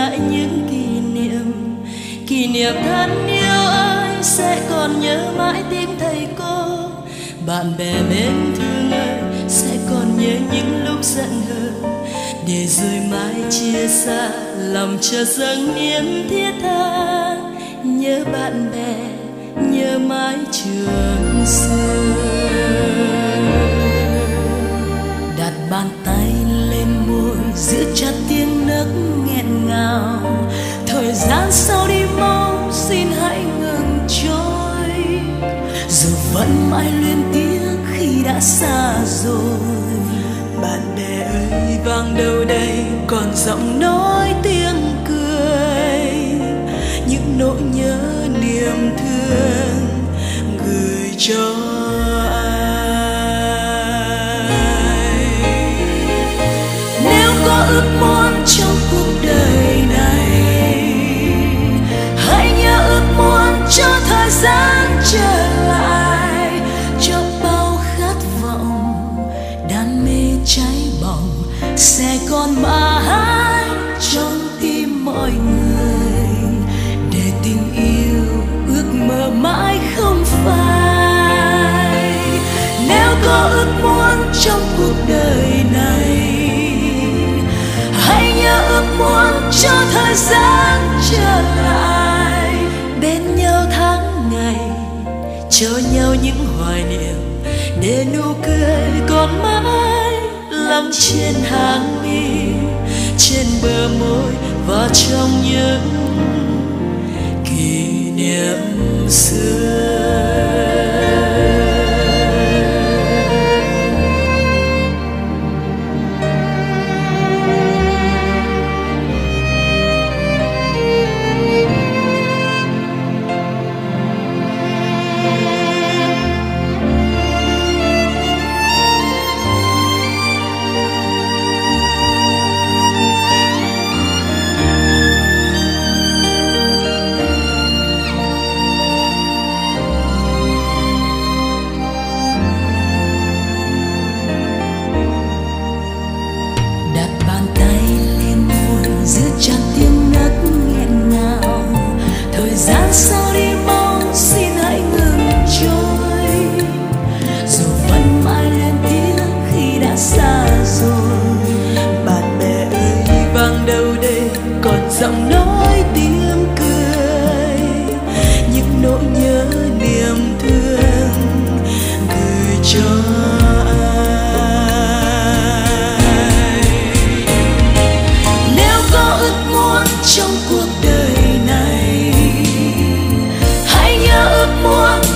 lại những kỷ niệm. Kỷ niệm thân yêu ơi, sẽ còn nhớ mãi tiếng thầy cô. Bạn bè mến thương ơi, sẽ còn nhớ những lúc giận hờn. Để rồi mai chia xa, lòng chờ dâng niềm thiết tha. Nhớ bạn bè, nhớ mãi trường xưa. Đặt bàn tay lên môi, giữ chặt tiếng nấc nghẹn ngào. Thời gian sau đi mau, xin hãy ngừng trôi. Dù vẫn mãi luyến tiếc khi đã xa rồi. Bạn bè ơi, vang đâu đây, còn giọng nói tiếng cười. Những nỗi nhớ niềm thương gửi cho cháy bỏng sẽ còn mãi trong tim mọi người. Để tình yêu ước mơ mãi không phai. Nếu có ước muốn trong cuộc đời này, hãy nhớ ước muốn cho thời gian trở lại. Bên nhau tháng ngày cho nhau những hoài niệm để nụ cười còn mãi lắng trên hàng mi trên bờ môi và trong những kỷ niệm xưa.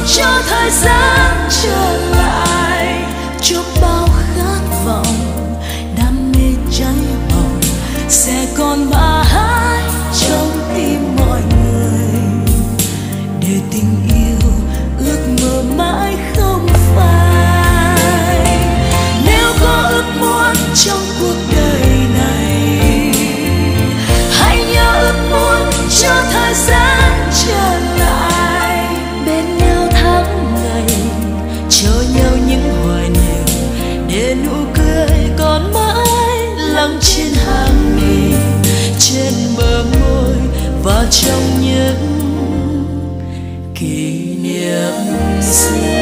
cho thời gian trở lại. Cho bao khát vọng, đam mê cháy bỏng, sẽ còn mãi nắng trên hàng mi trên bờ môi và trong những kỷ niệm xưa.